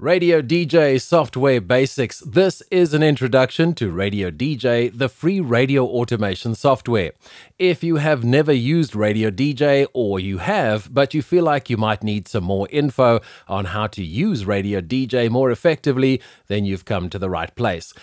Radio DJ Software Basics. This is an introduction to Radio DJ, the free radio automation software. If you have never used Radio DJ, or you have, but you feel like you might need some more info on how to use Radio DJ more effectively, then you've come to the right place.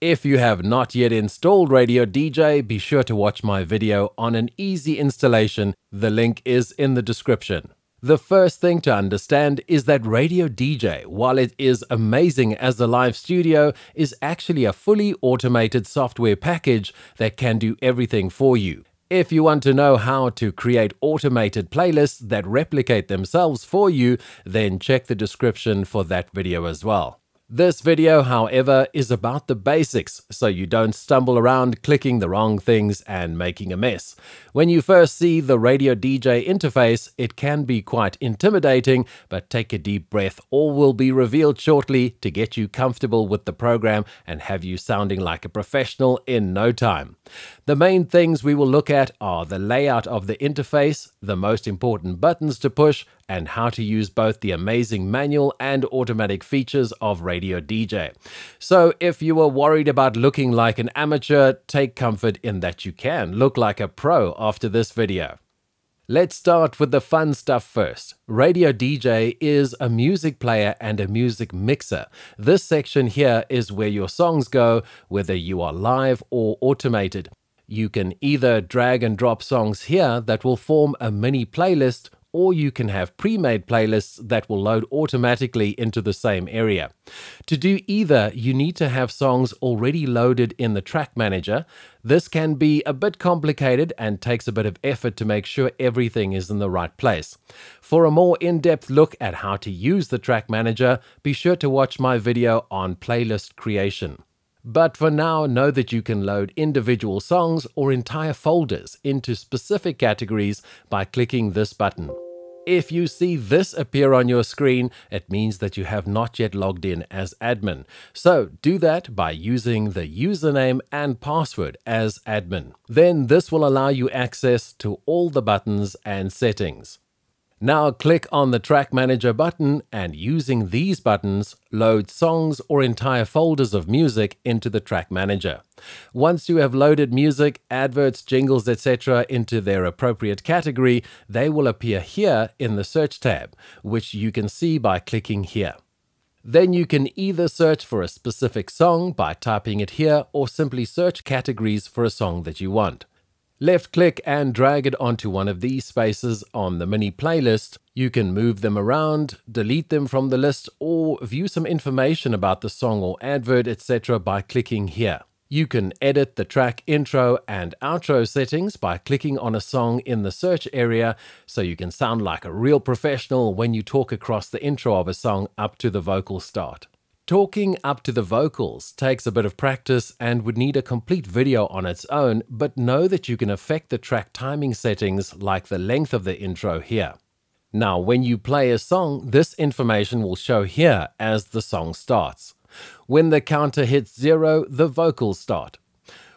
If you have not yet installed Radio DJ, be sure to watch my video on an easy installation. The link is in the description. The first thing to understand is that Radio DJ, while it is amazing as a live studio, is actually a fully automated software package that can do everything for you. If you want to know how to create automated playlists that replicate themselves for you, then check the description for that video as well. This video, however, is about the basics, so you don't stumble around clicking the wrong things and making a mess. When you first see the Radio DJ interface, it can be quite intimidating, but take a deep breath. All will be revealed shortly to get you comfortable with the program and have you sounding like a professional in no time. The main things we will look at are the layout of the interface, the most important buttons to push, and how to use both the amazing manual and automatic features of Radio DJ. So, if you were worried about looking like an amateur, take comfort in that you can look like a pro after this video. Let's start with the fun stuff first. Radio DJ is a music player and a music mixer. This section here is where your songs go, whether you are live or automated. You can either drag and drop songs here that will form a mini playlist or you can have pre-made playlists that will load automatically into the same area. To do either, you need to have songs already loaded in the track manager. This can be a bit complicated and takes a bit of effort to make sure everything is in the right place. For a more in-depth look at how to use the track manager, be sure to watch my video on playlist creation. But for now, know that you can load individual songs or entire folders into specific categories by clicking this button. If you see this appear on your screen, it means that you have not yet logged in as admin. So do that by using the username and password as admin. Then this will allow you access to all the buttons and settings. Now click on the Track Manager button and using these buttons, load songs or entire folders of music into the Track Manager. Once you have loaded music, adverts, jingles, etc. into their appropriate category, they will appear here in the Search tab, which you can see by clicking here. Then you can either search for a specific song by typing it here or simply search categories for a song that you want. Left click and drag it onto one of these spaces on the mini playlist. You can move them around, delete them from the list, or view some information about the song or advert, etc. by clicking here. You can edit the track intro and outro settings by clicking on a song in the search area so you can sound like a real professional when you talk across the intro of a song up to the vocal start. Talking up to the vocals takes a bit of practice and would need a complete video on its own, but know that you can affect the track timing settings like the length of the intro here. Now, when you play a song, this information will show here as the song starts. When the counter hits zero, the vocals start.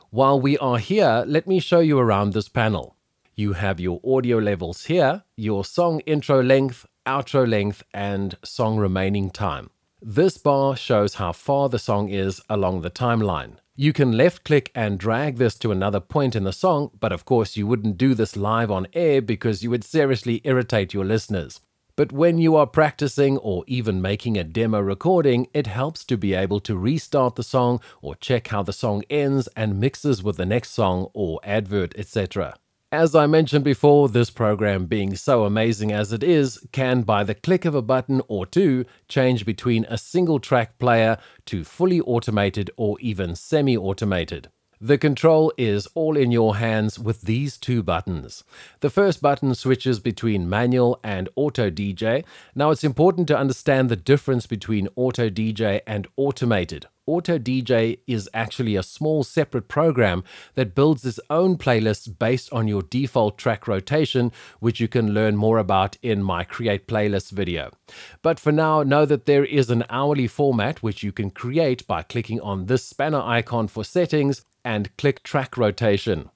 While we are here, let me show you around this panel. You have your audio levels here, your song intro length, outro length, and song remaining time. This bar shows how far the song is along the timeline. You can left click and drag this to another point in the song, but of course you wouldn't do this live on air because you would seriously irritate your listeners. But when you are practicing or even making a demo recording, it helps to be able to restart the song or check how the song ends and mixes with the next song or advert, etc. As I mentioned before, this program being so amazing as it is, can by the click of a button or two change between a single track player to fully automated or even semi-automated. The control is all in your hands with these two buttons. The first button switches between manual and auto DJ. Now it's important to understand the difference between auto DJ and automated. Auto DJ is actually a small separate program that builds its own playlists based on your default track rotation, which you can learn more about in my Create Playlist video. But for now, know that there is an hourly format which you can create by clicking on this spanner icon for settings and click track rotation.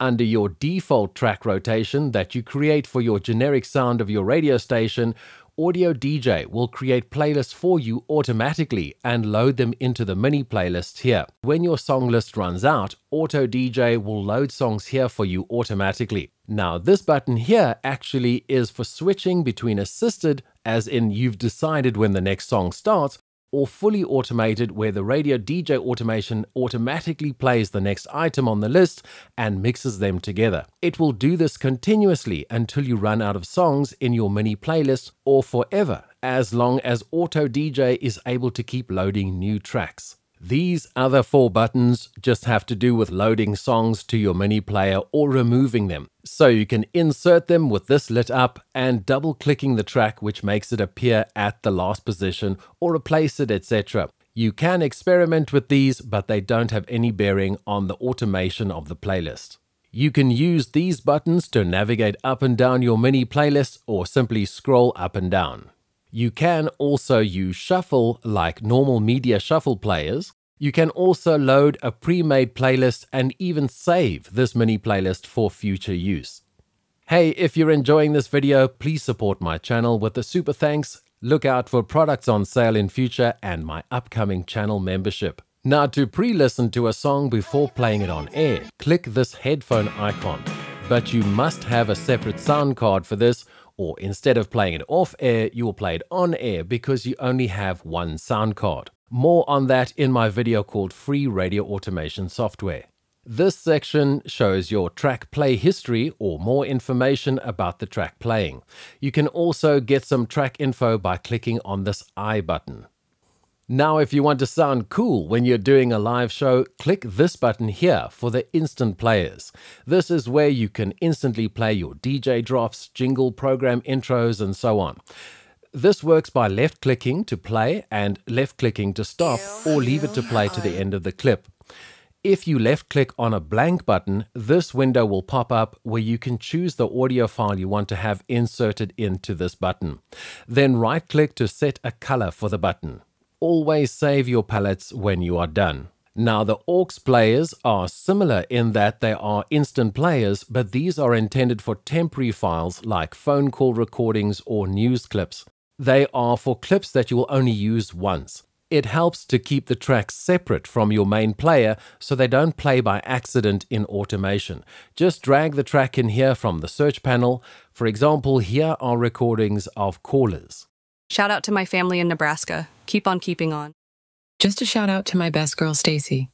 Under your default track rotation that you create for your generic sound of your radio station, Auto DJ will create playlists for you automatically and load them into the mini playlist here. When your song list runs out, Auto DJ will load songs here for you automatically. Now, this button here actually is for switching between assisted, as in you've decided when the next song starts, or fully automated where the radio DJ automation automatically plays the next item on the list and mixes them together. It will do this continuously until you run out of songs in your mini playlist or forever, as long as Auto DJ is able to keep loading new tracks. These other four buttons just have to do with loading songs to your mini player or removing them. So you can insert them with this lit up and double clicking the track which makes it appear at the last position or replace it etc. You can experiment with these but they don't have any bearing on the automation of the playlist. You can use these buttons to navigate up and down your mini playlist or simply scroll up and down. You can also use shuffle like normal media shuffle players. You can also load a pre-made playlist and even save this mini playlist for future use. Hey, if you're enjoying this video, please support my channel with a super thanks. Look out for products on sale in future and my upcoming channel membership. Now to pre-listen to a song before playing it on air, click this headphone icon. But you must have a separate sound card for this or instead of playing it off air, you will play it on air because you only have one sound card. More on that in my video called Free Radio Automation Software. This section shows your track play history or more information about the track playing. You can also get some track info by clicking on this I button. Now, if you want to sound cool when you're doing a live show, click this button here for the instant players. This is where you can instantly play your DJ drops, jingle program intros, and so on. This works by left clicking to play and left clicking to stop or leave it to play to the end of the clip. If you left click on a blank button, this window will pop up where you can choose the audio file you want to have inserted into this button. Then right click to set a color for the button always save your palettes when you are done. Now, the aux players are similar in that they are instant players, but these are intended for temporary files like phone call recordings or news clips. They are for clips that you will only use once. It helps to keep the tracks separate from your main player so they don't play by accident in automation. Just drag the track in here from the search panel. For example, here are recordings of callers. Shout out to my family in Nebraska. Keep on keeping on. Just a shout out to my best girl, Stacy.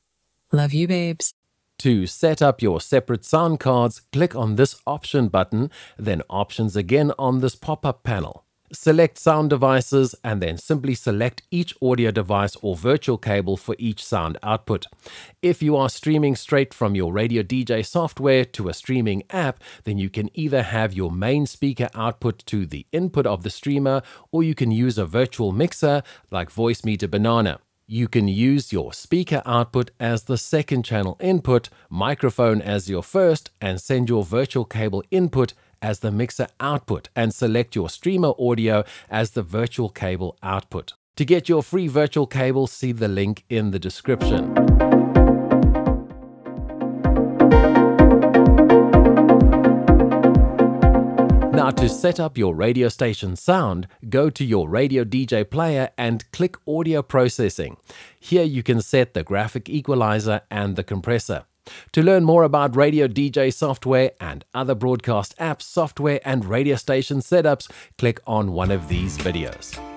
Love you, babes. To set up your separate sound cards, click on this option button, then options again on this pop-up panel. Select sound devices and then simply select each audio device or virtual cable for each sound output. If you are streaming straight from your Radio DJ software to a streaming app, then you can either have your main speaker output to the input of the streamer or you can use a virtual mixer like Voicemeeter Banana. You can use your speaker output as the second channel input, microphone as your first, and send your virtual cable input as the mixer output and select your streamer audio as the virtual cable output. To get your free virtual cable, see the link in the description. Now to set up your radio station sound, go to your Radio DJ player and click Audio Processing. Here you can set the graphic equalizer and the compressor. To learn more about Radio DJ software and other broadcast apps, software, and radio station setups, click on one of these videos.